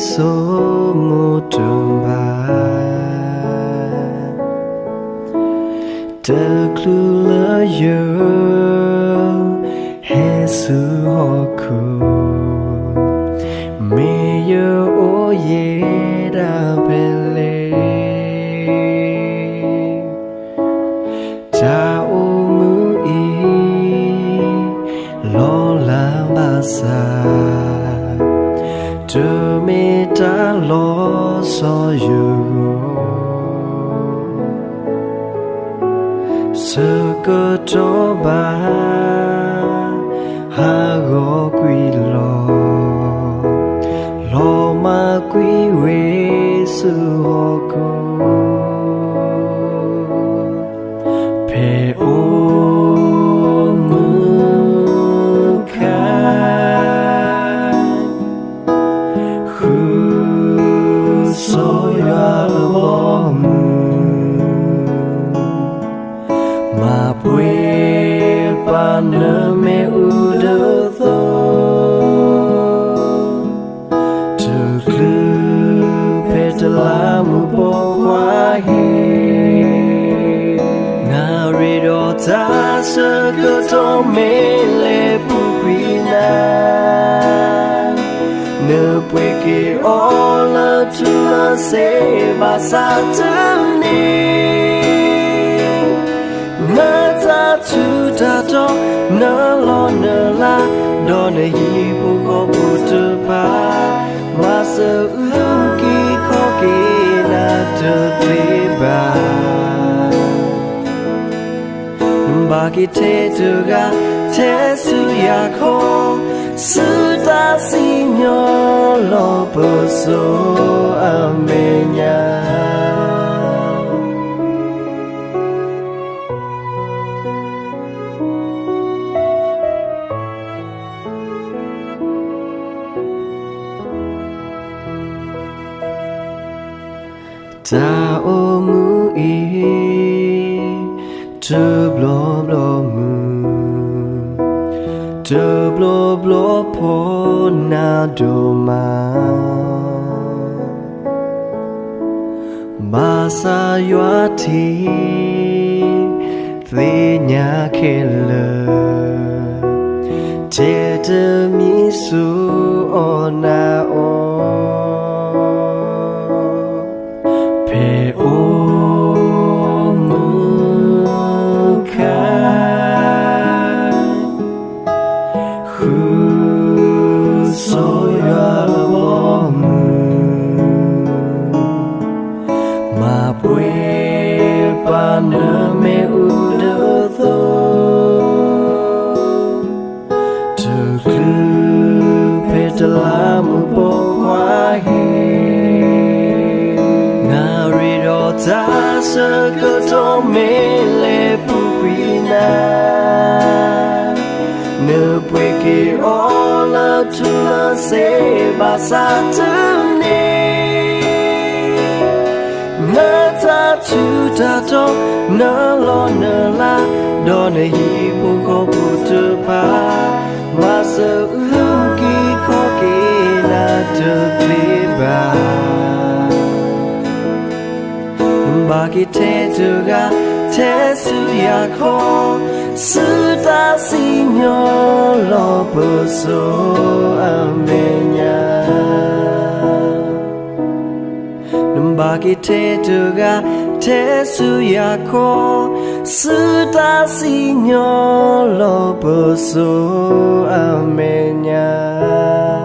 so tumbat Terkeluyur Jesus lost all your own. Circle mu po hoa he nga re do ta sa ko to me le pu pi na ne pwe ke o la tu la se ba sa tu ni na ta tu ta to na lo na la do na hi pu ko pu tu pa ma sa u 자기 태도가 재수야 공수다 시녀로 보소 아메냐 자오무이 Töblöblömü Töblöblö på nadoma Basa yuati Vinya kele mi su ona ona ta se que tomele pupina ne pueke ola tu la se basatune na ta tu ta to na lo na la do ne hi pu ko pu tu pa ma se u ki ko ke na te pe ba que te duga te suya ko suta signor lo posso amenya numba que te duga te suya ko suta signor lo posso amenya